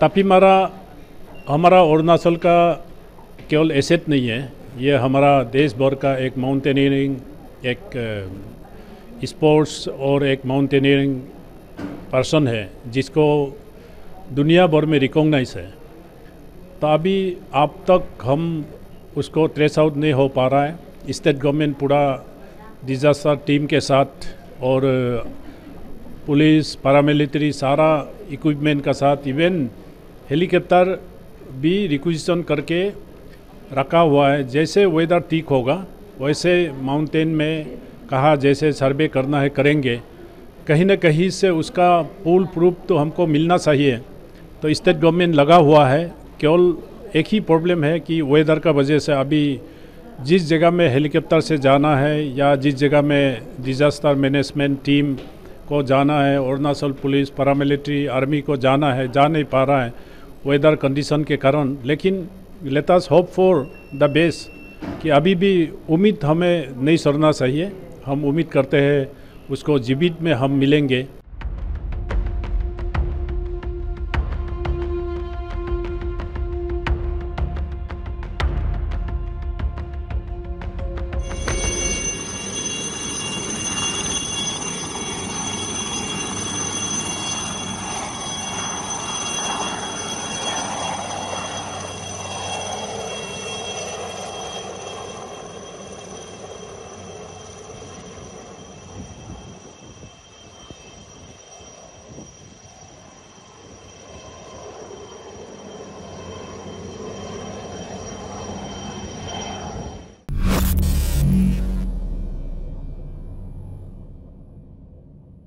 तापीमारा हमारा अरुणाचल का केवल एसेट नहीं है। ये हमारा देश भर का एक माउंटेनियरिंग एक स्पोर्ट्स और एक माउंटेनियरिंग पर्सन है, जिसको दुनिया भर में रिकॉग्नाइज है। तो अभी अब तक हम उसको ट्रेस आउट नहीं हो पा रहा है। स्टेट गवर्नमेंट पूरा डिजास्टर टीम के साथ और पुलिस पैरामिलिट्री सारा इक्विपमेंट का साथ इवन हेलीकॉप्टर भी रिक्विजिशन करके रखा हुआ है। जैसे वेदर ठीक होगा, वैसे माउंटेन में कहा जैसे सर्वे करना है, करेंगे। कहीं ना कहीं से उसका पूल प्रूफ तो हमको मिलना चाहिए। तो स्टेट गवर्नमेंट लगा हुआ है। केवल एक ही प्रॉब्लम है कि वेदर का वजह से अभी जिस जगह में हेलीकॉप्टर से जाना है या जिस जगह में डिजास्टर मैनेजमेंट टीम को जाना है अरुणाचल पुलिस पैरामिलिट्री आर्मी को जाना है, जा नहीं पा रहा है वेदर कंडीशन के कारण। लेकिन let's hope for the best कि अभी भी उम्मीद हमें नहीं सरना चाहिए। हम उम्मीद करते हैं उसको जीवित में हम मिलेंगे।